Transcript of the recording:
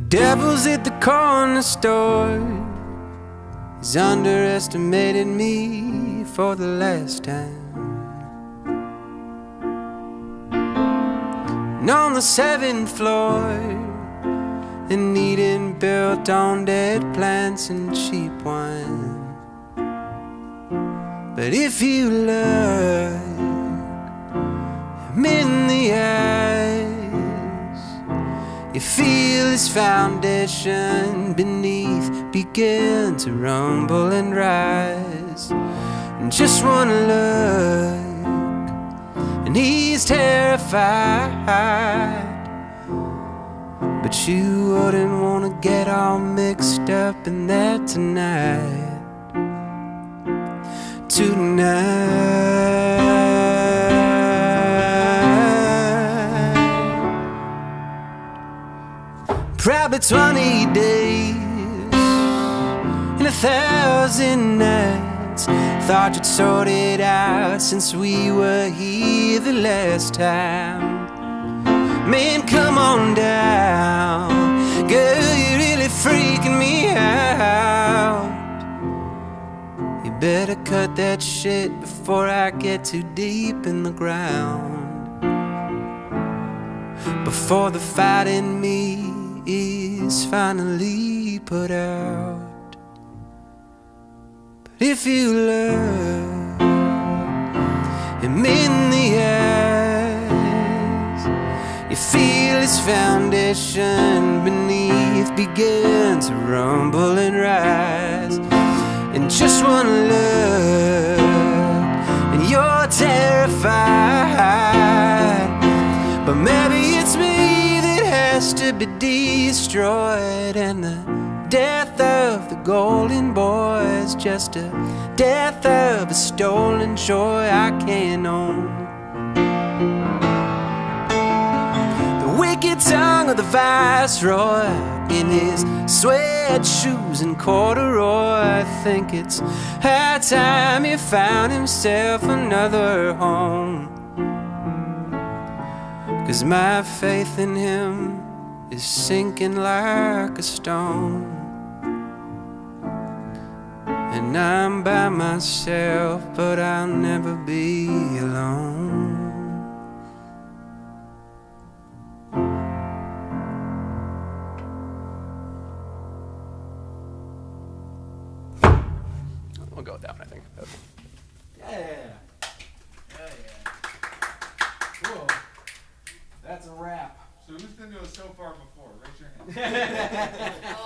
devil's at the corner store. He's underestimated me for the last time. And on the seventh floor, an Eden built on dead plants and cheap wine. But if you look feel his foundation beneath begin to rumble and rise. And just one look, and he's terrified. But you wouldn't want to get all mixed up in that tonight. Tonight. Probably 20 days and a thousand nights. Thought you'd sorted out since we were here the last time. Man, come on down. Girl, you're really freaking me out. You better cut that shit before I get too deep in the ground. Before the fight in me finally put out. But if you love him in the eyes, you feel his foundation beneath begin to rumble and rise. And just one look, and you're terrified. Has to be destroyed, and the death of the golden boy is just a death of a stolen joy I can't own. The wicked tongue of the viceroy in his sweat shoes and corduroy. I think it's high time he found himself another home. Cause my faith in him is sinking like a stone. And I'm by myself, but I'll never be alone. We'll go with that one, I think. Yeah. Yeah, yeah. Whoa. That's a wrap. So who's been to a so far before? Raise your hand. Oh,